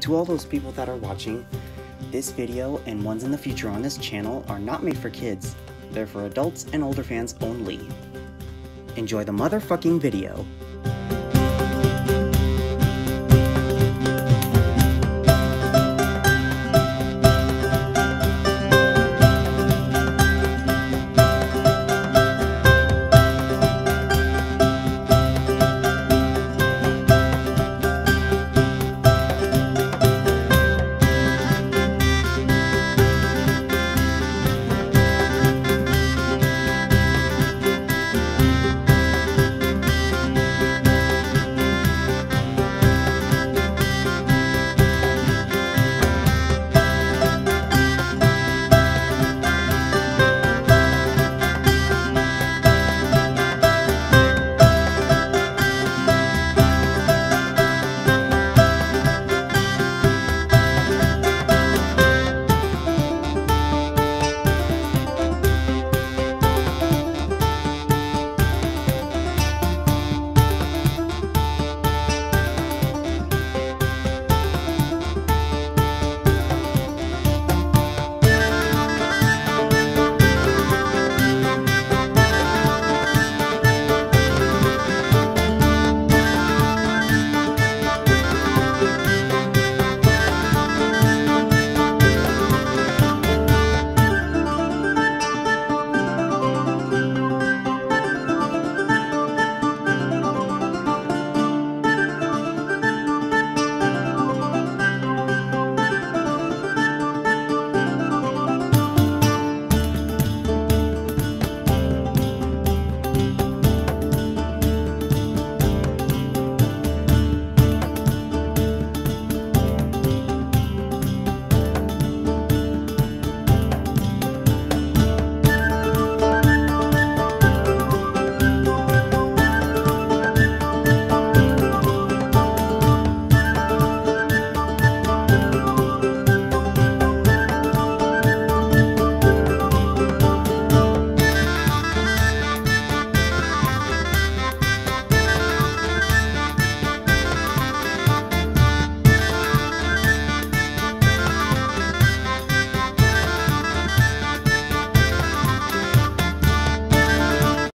To all those people that are watching, this video and ones in the future on this channel are not made for kids. They're for adults and older fans only. Enjoy the motherfucking video.